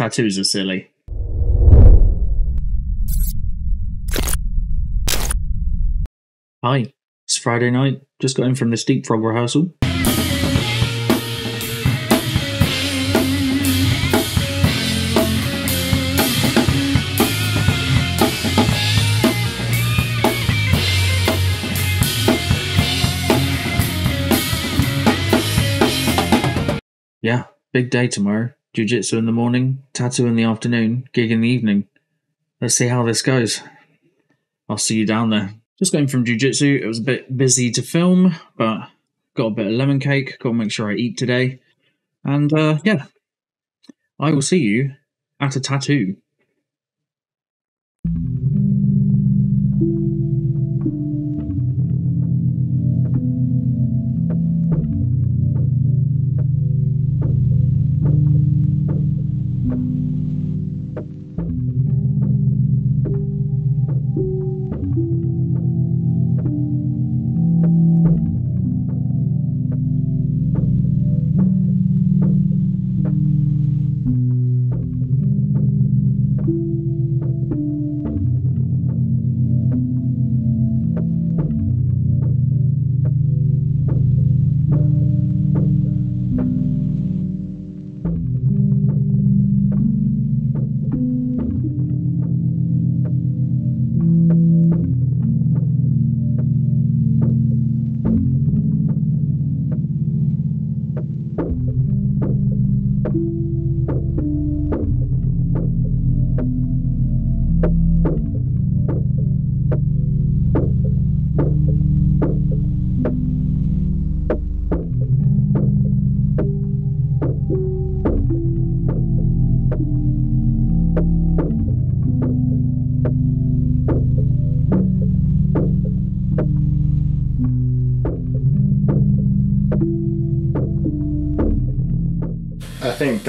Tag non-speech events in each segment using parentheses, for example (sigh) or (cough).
Tattoos are silly. Hi, it's Friday night. Just got in from this Deep Frog rehearsal. Yeah, big day tomorrow. Jiu jitsu in the morning, tattoo in the afternoon, gig in the evening. Let's see how this goes. I'll see you down there. Just going from jiu jitsu, it was a bit busy to film, but got a bit of lemon cake. Got to make sure I eat today. And uh, yeah, I will see you at a tattoo.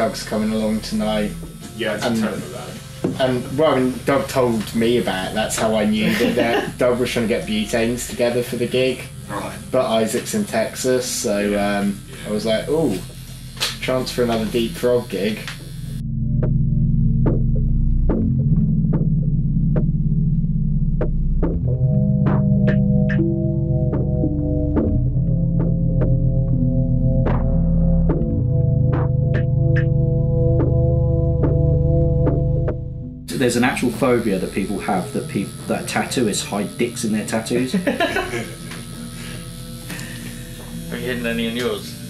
Doug's coming along tonight. Yeah, I did Um, tell him about it. And well, I mean, Doug told me about it. That's how I knew (laughs) that, that Doug was trying to get butanes together for the gig. Right. But Isaac's in Texas, so um, I was like, oh, chance for another Deep Frog gig. There's an actual phobia that people have that people that tattooists hide dicks in their tattoos. (laughs) Have you hidden any on yours?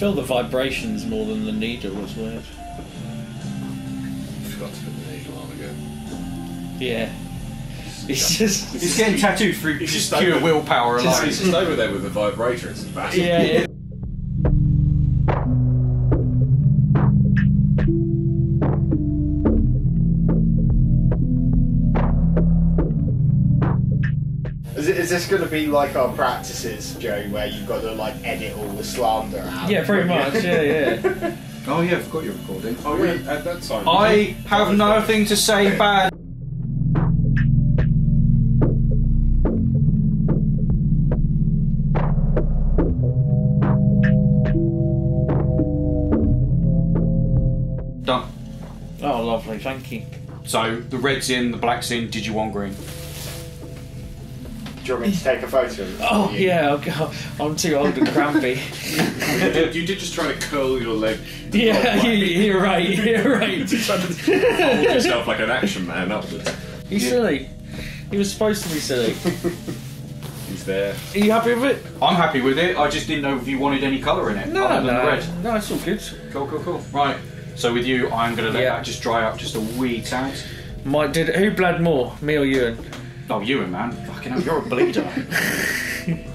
Feel the vibrations more than the needle was weird. Forgot to put the needle on again. Yeah. It's just. He's getting tattooed through He's just just pure over- willpower Just, alone. he's just over there with the vibrator and some battery. Yeah, yeah. Is, this going to be like our practices, Joe, where you've got to like edit all the slander out? Yeah, pretty much. Yeah, yeah. (laughs) Oh yeah, I forgot you're recording. Oh, yeah, at that time. I have nothing to say bad. Done. Oh, lovely. Thank you. So the red's in, the black's in. Did you want green? Do you want me to take a photo of it? Oh for you? yeah. Okay. I'm too old and crampy. you, did, you did just try to curl your leg. yeah, (laughs) you, you're right. You're (laughs) right. Hold yourself like an action man upwards. He's silly. He was supposed to be silly. He's there. Are you happy with it? I'm happy with it. I just didn't know if you wanted any colour in it. No, other than no, red. no. It's all good. Cool, cool, cool. Right. So with you, I'm going to let Yeah. that just dry up just a wee tad. Mike, did who bled more, me or Ewan? Oh, Ewan, man. Fucking hell, you're a bleeder.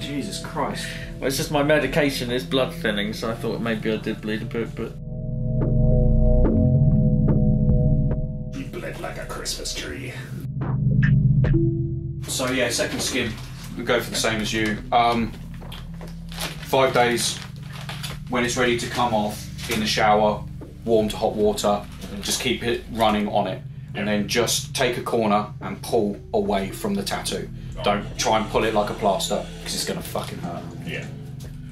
(laughs) Jesus Christ. Well, it's just my medication is blood thinning, so I thought maybe I did bleed a bit, but You bled like a Christmas tree. So yeah, second skin, we go for the same as you. Um, five days. When it's ready to come off, in the shower, warm to hot water. And just keep it running on it, and then just take a corner and pull away from the tattoo. Don't try and pull it like a plaster because it's gonna fucking hurt. Yeah.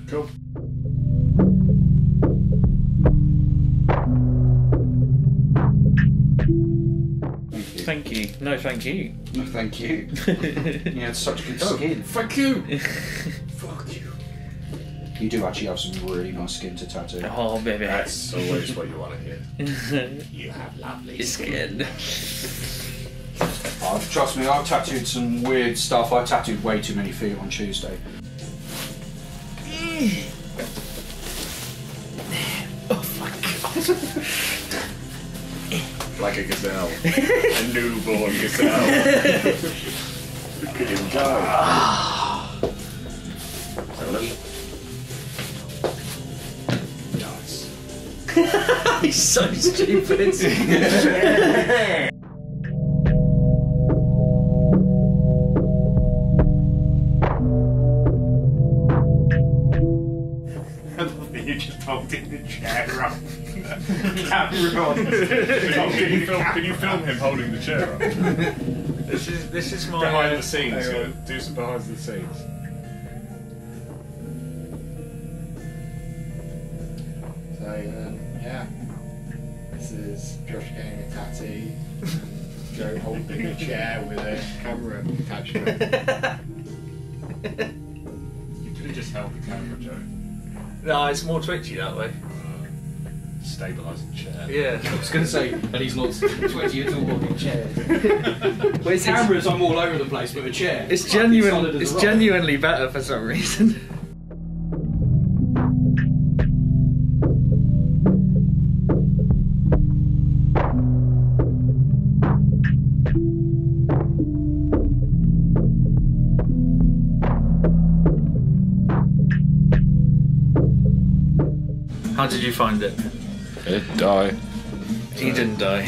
Cool. thank you. No, thank you. No, thank you. (laughs) you had such good oh, skin. Fuck you! (laughs) Fuck you. You do actually have some really nice skin to tattoo. Oh, baby. That's always what you want to hear. (laughs) You have lovely skin. Oh, trust me, I've tattooed some weird stuff. I tattooed way too many feet on Tuesday. (sighs) Oh, (laughs) like a gazelle. (laughs) a newborn gazelle. Look at him go. Have a. Nice. He's so stupid. (laughs) (laughs) you just holding the chair up. Camera on. can, you film, can you film him holding the chair up? this is this is my behind uh, the scenes. hang on. yeah. Do some behind the scenes. So um, yeah, this is Josh getting a tattoo. Joe holding a chair with a camera attached to it. You could have just held the camera, Joe. No, it's more twitchy that way. Stabilising chair. Yeah. (laughs) I was going to say, and he's not 20 at all on a chair. Cameras, I'm all over the place, but a chair. It's genuine. solid as It's rock. genuinely better for some reason. How did you find it? It die. He didn't die.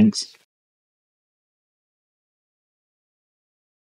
Thanks.